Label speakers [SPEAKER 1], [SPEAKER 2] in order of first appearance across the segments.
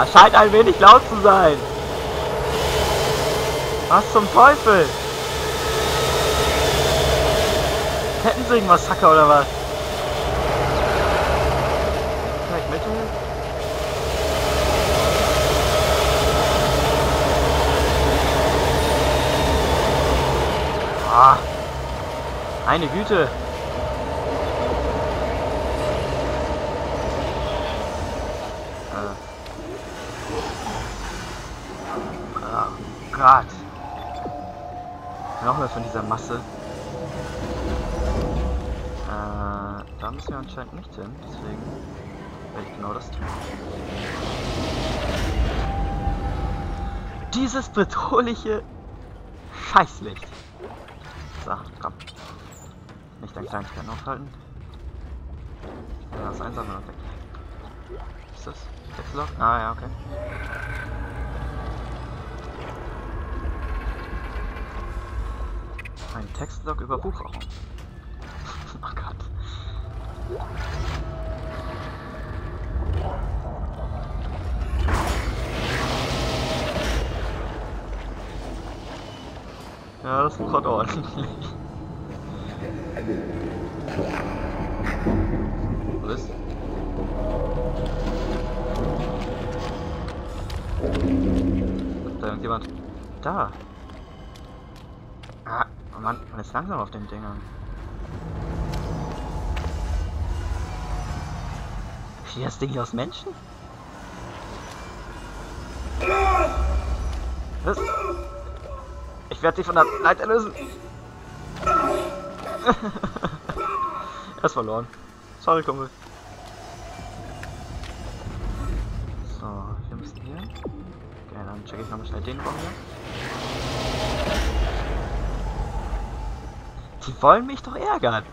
[SPEAKER 1] Er scheint ein wenig laut zu sein. Was zum Teufel? Hätten sie irgendwas Hacker oder was? Vielleicht Mittel? Ah. Eine Güte. Oh Gott. Noch mehr von dieser Masse. Äh, da müssen wir anscheinend nicht hin, deswegen werde ich genau das tun. Dieses bedrohliche Scheißlicht. So, komm. Nicht an Kleinigkeiten aufhalten. Ja, das und weg. Was ist das? Textlog? Ah ja, okay. Ein Textlog über Buchraum. oh Gott. Ja, das gerade ordentlich. irgendjemand? Da! Ah, oh Mann, man ist langsam auf den Dingern. Besteht das Ding hier aus Menschen? Was? Ich werde dich von der Leiter lösen. er ist verloren. Sorry, Kumpel. Checke ich nochmal schnell den Raum hier. Die wollen mich doch ärgern.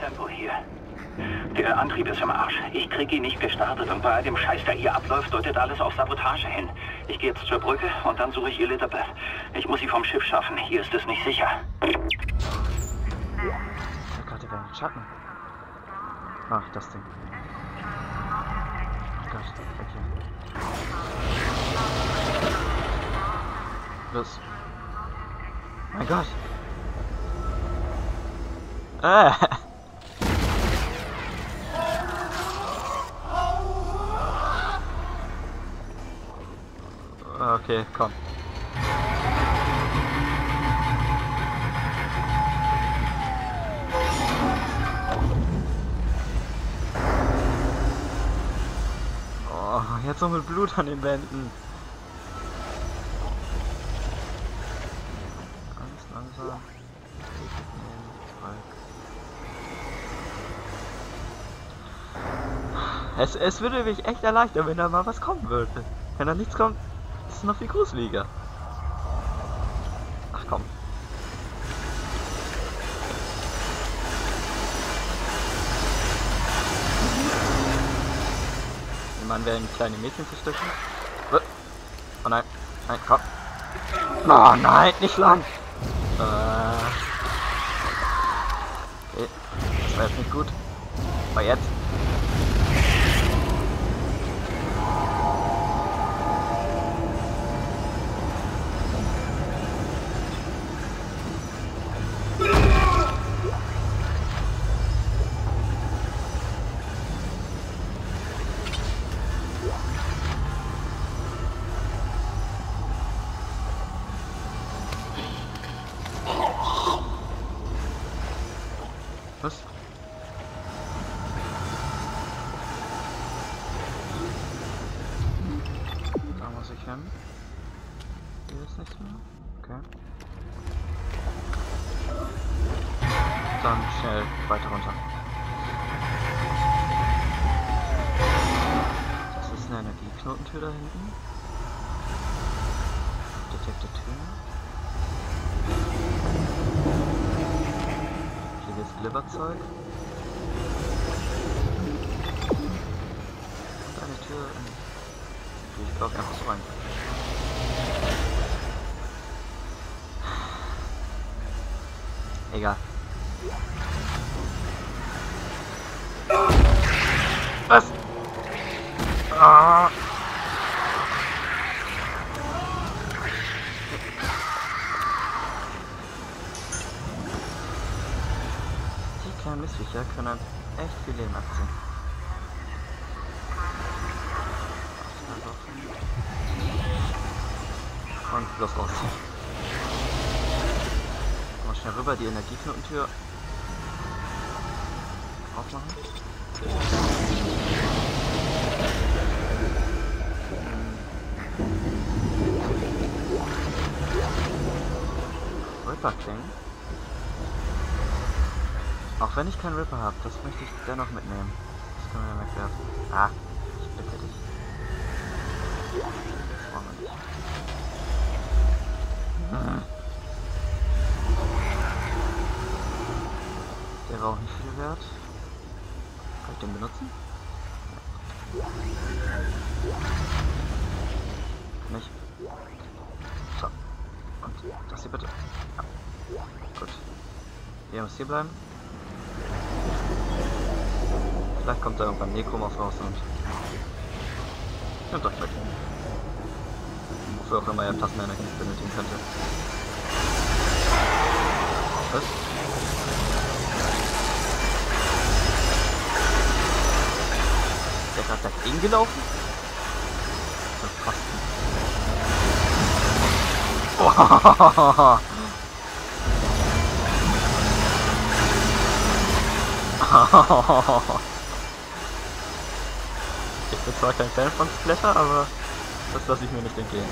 [SPEAKER 2] Tempo hier. Der Antrieb ist im Arsch. Ich krieg ihn nicht gestartet und bei all dem Scheiß, der hier abläuft, deutet alles auf Sabotage hin. Ich gehe jetzt zur Brücke und dann suche ich Elizabeth. Ich muss sie vom Schiff schaffen. Hier ist es nicht sicher.
[SPEAKER 1] Ich hab gerade über den Schatten. Ach, das Ding. Weg hier. Los. Mein Gott. Äh. Okay, komm. Jetzt noch mit Blut an den Wänden. Ganz langsam. Es, es würde mich echt erleichtern, wenn da mal was kommen würde. Wenn da nichts kommt, ist es noch viel gruseliger. Ach komm. Man werden kleine Mädchen zerstechen. Oh nein, nein, komm. Oh nein, nicht lang. Äh. Okay, das war jetzt nicht gut. Dann schnell weiter runter. Das ist eine Energieknotentür da hinten. Detekte Tür. Hier ist Glibberzeug. Und eine Tür. in- Ich glaube einfach so rein. Egal. Was? Ah. Die kleinen Missviecher können echt viel Leben abziehen. Und bloß raus. Mal schnell rüber, die Energieknotentür aufmachen. Ripper klingen. Auch wenn ich keinen Ripper habe, das möchte ich dennoch mitnehmen. Das können wir wegwerfen. Ah, ich bitte dich. Hm. Der war auch nicht viel wert. Kann ich den benutzen? Nicht. So. Und das hier bitte. Gut. Ihr müsst hier bleiben. Vielleicht kommt da irgendwann Nekromorph raus und nimmt euch weg. Wofür auch immer er Plasma-Energie benötigen könnte. Was? Ist der gerade dagegen gelaufen? Ist fast. Oh. ich bin zwar kein Fan von Splatter, aber das lasse ich mir nicht entgehen.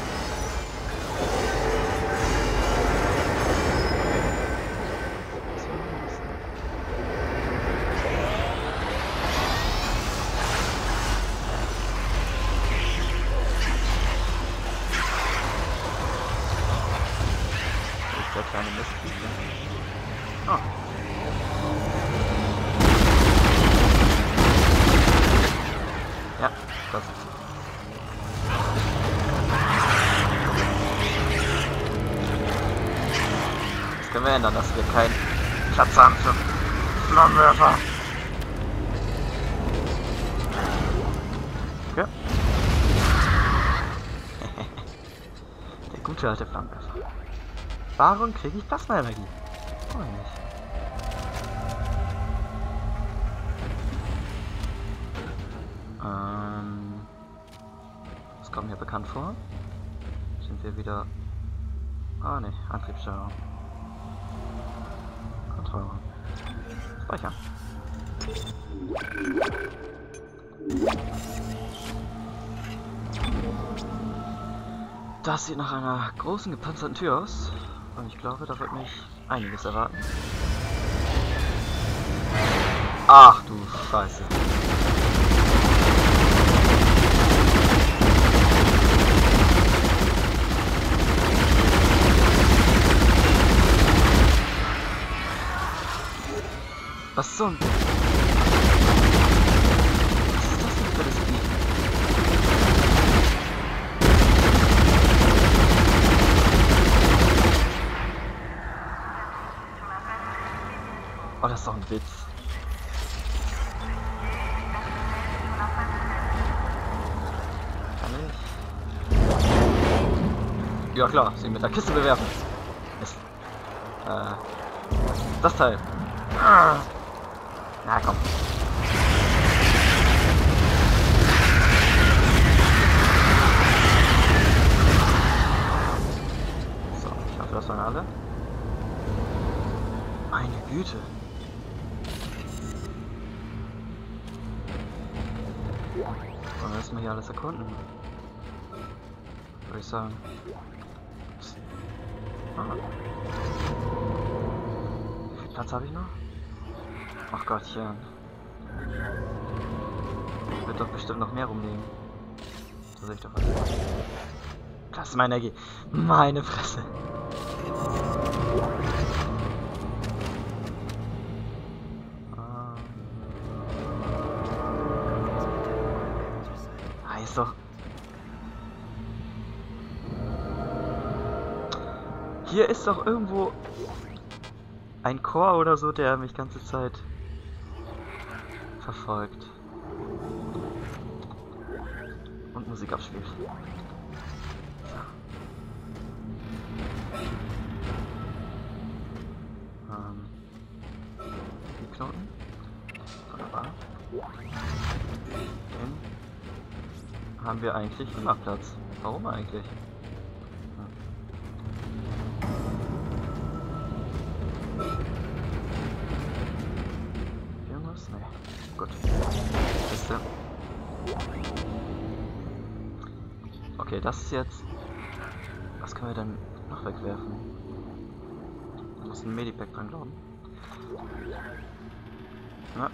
[SPEAKER 1] Der kleine Mist. Oh. Ja, das ist können wir ändern, dass wir keinen Platz haben für Flammenwerfer. Ja. Der gute alte Flammenwerfer. Warum kriege ich Plasma-Energie? Oh nicht. Vor. Sind wir wieder... Ah ne, Antriebssteuerung. Kontrollraum. Speichern. Das sieht nach einer großen gepanzerten Tür aus. Und ich glaube, da wird mich einiges erwarten. Ach du Scheiße. Was zum... Was ist das denn für das Vieh? Oh, das ist doch ein Witz. Kann ich? Ja klar, sie mit der Kiste bewerfen. Mist. Äh, das Teil. Ah. Na komm. So, ich hoffe, das waren alle. Meine Güte. Wollen wir erstmal hier alles erkunden? Würde ich sagen. Ah. Wie viel Platz habe ich noch? Ach Gottchen. Wird doch bestimmt noch mehr rumliegen. Da sehe ich doch was. Plasma-Energie. Meine Fresse. Ah, ist doch. Hier ist doch irgendwo ein Chor oder so, der mich ganze Zeit folgt. Und Musik abspielt. Ähm. Die Knoten. Wunderbar. Dann haben wir eigentlich immer Platz. Warum eigentlich? Das ist jetzt... Was können wir denn noch wegwerfen? Da muss ein Medipack dran glauben. Na.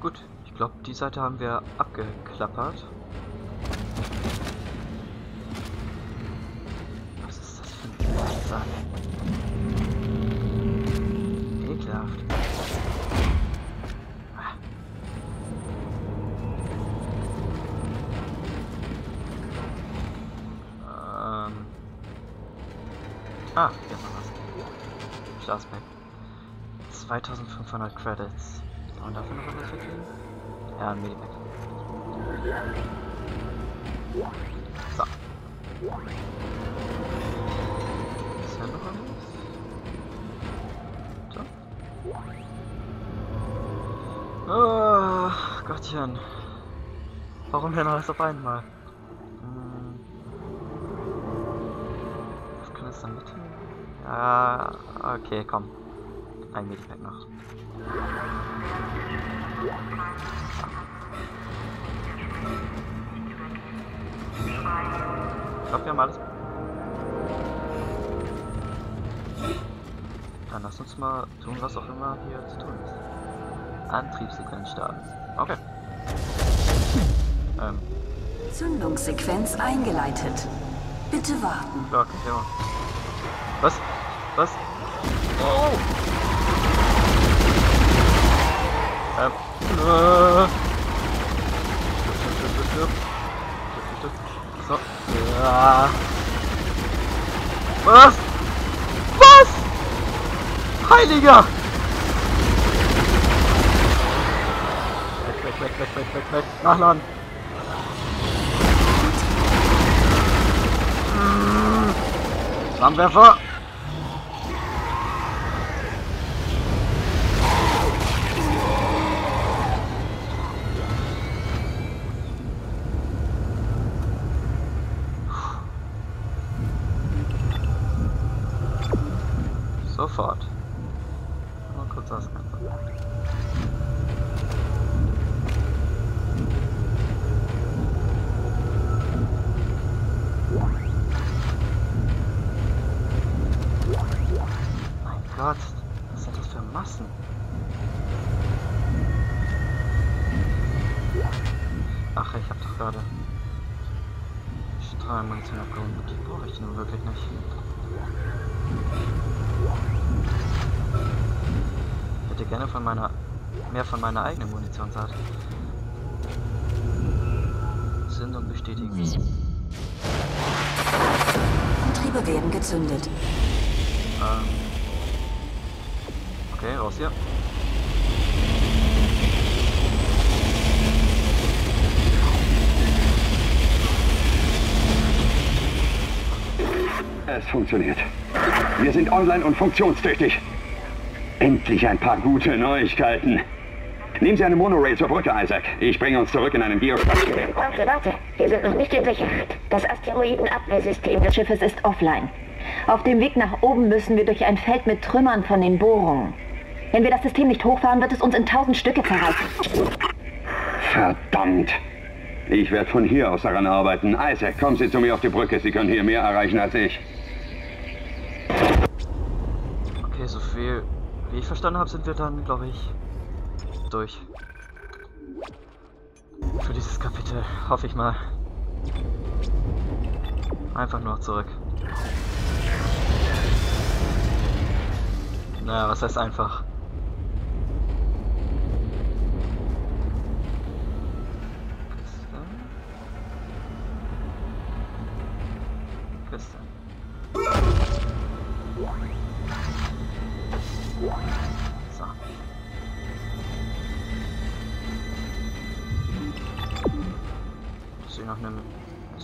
[SPEAKER 1] Gut, ich glaube, die Seite haben wir abgeklappert. Ah, hier ist noch was. Staatsback. 2500 Credits. Man dafür noch was verdienen? Ja, ein Medipack. So. Ist ja noch alles? So. Oh, Gottchen. Warum denn alles auf einmal? Ja, okay, komm. Ein Medipack noch. Ich glaube, wir haben alles. Dann lass uns mal tun, was auch immer hier zu tun ist. Antriebssequenz starten. Okay. Ähm,
[SPEAKER 3] Zündungssequenz eingeleitet. Bitte warten.
[SPEAKER 1] okay, ja. Was? Was? Oh! Ähm, äh. So. Ja. Was? Was? Heiliger! Weg, weg, weg, weg, weg, weg, weg. Nachladen. Mm. Flammenwerfer. Sofort. Mal kurz ausgehen. Mein Gott, was sind das für Massen? Ach, ich hab doch gerade Strahlenmunition abgeholt. Die brauche ich nun wirklich nicht. Hätte gerne von meiner mehr von meiner eigenen Munitionsart. Zündung bestätigen.
[SPEAKER 3] Antriebe werden gezündet.
[SPEAKER 1] Ähm. Okay, raus hier.
[SPEAKER 4] Es funktioniert. Wir sind online und funktionstüchtig. Endlich ein paar gute Neuigkeiten. Nehmen Sie eine Monorail zur Brücke, Isaac. Ich bringe uns zurück in einen Geospace.
[SPEAKER 5] Warte, warte. Wir sind noch nicht in Sicherheit. Das Asteroidenabwehrsystem des Schiffes ist offline. Auf dem Weg nach oben müssen wir durch ein Feld mit Trümmern von den Bohrungen. Wenn wir das System nicht hochfahren, wird es uns in tausend Stücke zerreißen.
[SPEAKER 4] Verdammt. Ich werde von hier aus daran arbeiten. Isaac, kommen Sie zu mir auf die Brücke. Sie können hier mehr erreichen als ich.
[SPEAKER 1] Okay, so viel wie ich verstanden habe, sind wir dann, glaube ich, durch. Für dieses Kapitel, hoffe ich mal. Einfach nur zurück. Naja, was heißt einfach?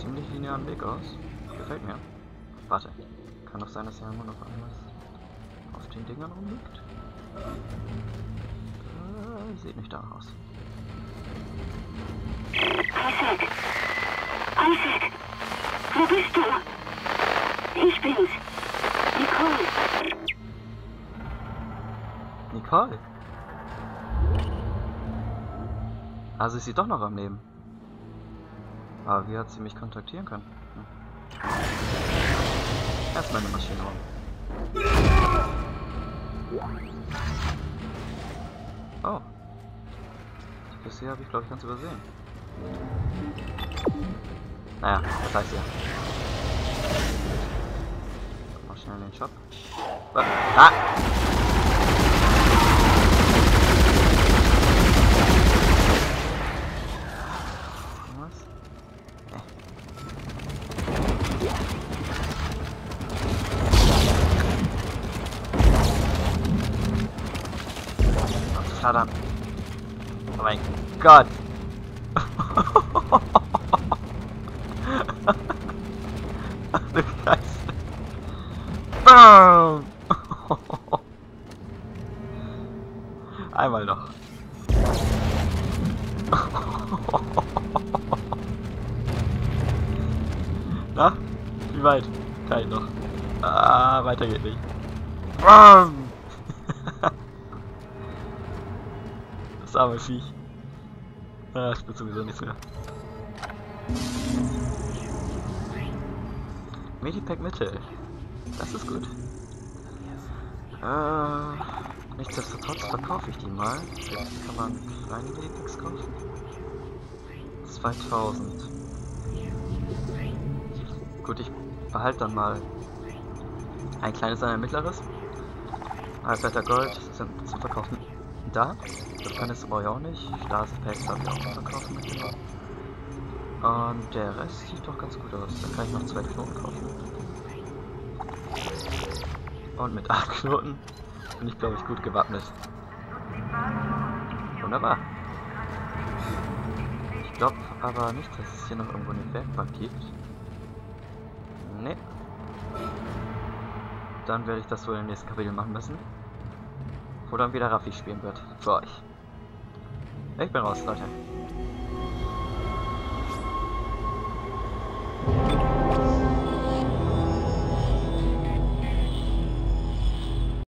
[SPEAKER 1] Ziemlich linearen Weg aus. Gefällt mir. Warte, kann doch sein, dass hier immer noch irgendwas auf den Dingern rumliegt? Äh, sieht nicht danach aus.
[SPEAKER 6] Isaac! Isaac! Wo bist du? Ich bin's. Nicole.
[SPEAKER 1] Nicole? Also ist sie doch noch am Leben. Aber wie hat sie mich kontaktieren können? Hm. Erstmal eine Maschine rum. Oh. Kiste habe ich glaube ich ganz übersehen. Naja, das heißt ja. Mal schnell in den Shop. Ah! Was? Ach, Verdammt. Oh mein Gott. Bam. Einmal noch. Na? Wie weit? Ich noch. Ah, weiter geht nicht. Bam. Das arme Viech. Ah, ich bin sowieso nichts mehr. Medipack Mittel. Das ist gut. Äh, nichtsdestotrotz verkaufe ich die mal. Jetzt kann man kleine Medipacks kaufen. 2000. Gut, ich behalte dann mal ein kleines und ein mittleres. Halbweiter Gold sind zum Verkaufen da. Das kann es aber auch nicht. Stasis-Packs habe ich auch zum Verkaufen. Und der Rest sieht doch ganz gut aus. Da kann ich noch zwei Knoten kaufen. Und mit 8 Knoten bin ich, glaube ich, gut gewappnet. Wunderbar. Ich glaube aber nicht, dass es hier noch irgendwo eine Werkbank gibt. Nee. Dann werde ich das wohl im nächsten Kapitel machen müssen. Dann wieder Raffi spielen wird. Für euch. Ich bin raus, Leute.